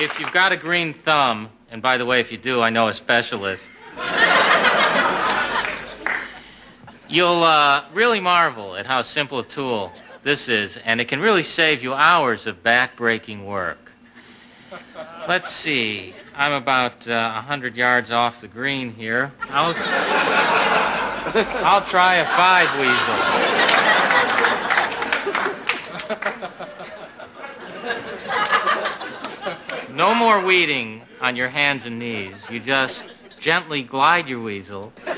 if you've got a green thumb, and by the way, if you do, I know a specialist, you'll uh, really marvel at how simple a tool this is, and it can really save you hours of back-breaking work. Let's see. I'm about uh, 100 yards off the green here. I'll, I'll try a five weasel. No more weeding on your hands and knees. You just gently glide your weasel. And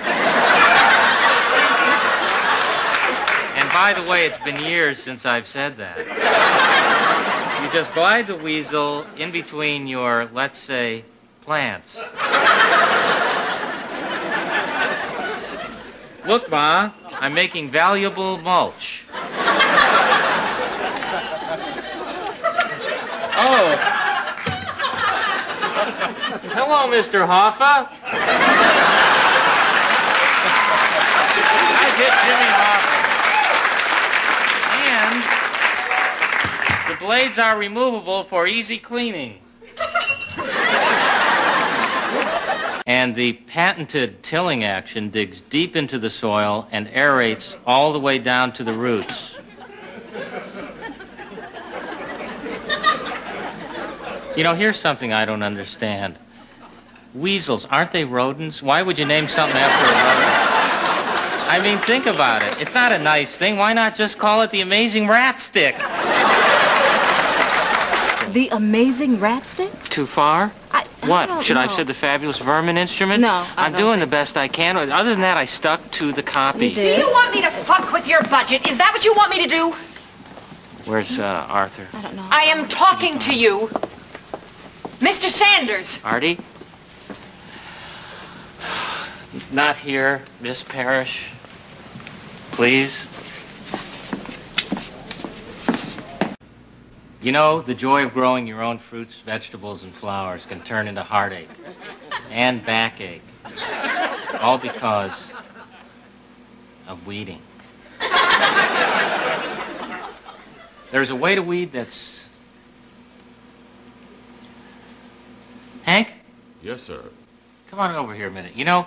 by the way, it's been years since I've said that. You just glide the weasel in between your, let's say, plants. Look, Ma, I'm making valuable mulch. Hello, Mr. Hoffa. I get Jimmy Hoffa. And the blades are removable for easy cleaning. And the patented tilling action digs deep into the soil and aerates all the way down to the roots. You know, here's something I don't understand. Weasels, aren't they rodents? Why would you name something after a rodent? I mean, think about it. It's not a nice thing. Why not just call it the amazing rat stick? The amazing rat stick? Too far? I, I What? don't Should I have said the fabulous vermin instrument? No, I I'm doing the think so. best I can. Other than that, I stuck to the copy. You Do you want me to fuck with your budget? Is that what you want me to do? Where's uh, Arthur? I don't know. I am talking to you. Mr. Sanders. Artie? Not here, Miss Parrish. Please. You know, the joy of growing your own fruits, vegetables, and flowers can turn into heartache and backache. All because of weeding. There's a way to weed that's... Hank? Yes, sir. Come on over here a minute. You know,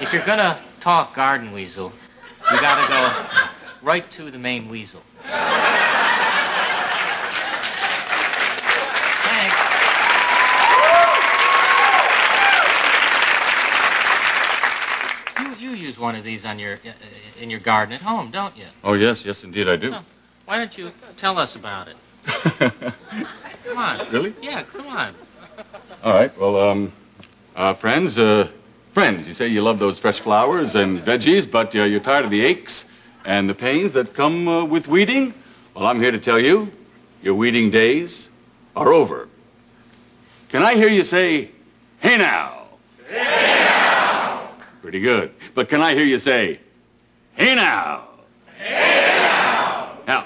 if you're gonna talk garden weasel, you gotta go right to the main weasel. Hank. You, you use one of these on your, in your garden at home, don't you? Oh, yes, yes, indeed I do. Oh. Why don't you tell us about it? Come on. Really? Yeah, come on. All right, well, um, uh, friends, uh, friends, you say you love those fresh flowers and veggies, but uh, you're tired of the aches and the pains that come uh, with weeding? Well, I'm here to tell you, your weeding days are over. Can I hear you say, hey now? Hey now! Pretty good. But can I hear you say, hey now? Hey now, Now,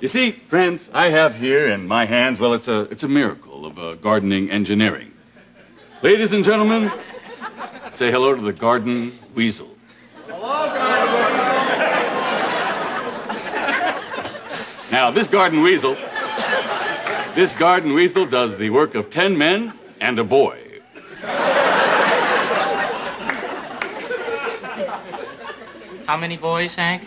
you see, friends, I have here in my hands, well, it's a, it's a miracle of uh, gardening engineering. Ladies and gentlemen, say hello to the garden weasel. Hello, garden weasel. Now, this garden weasel, this garden weasel does the work of 10 men and a boy. How many boys, Hank?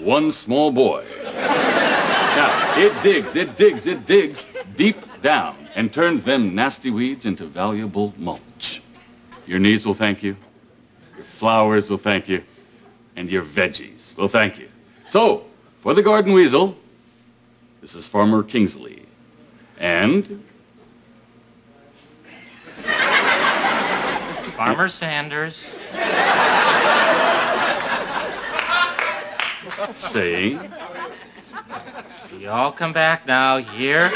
one small boy. Now, it digs, it digs, it digs deep down and turns them nasty weeds into valuable mulch. Your knees will thank you, your flowers will thank you, and your veggies will thank you. So, for the garden weasel, this is Farmer Kingsley. And Farmer Sanders. saying, You all come back now, here.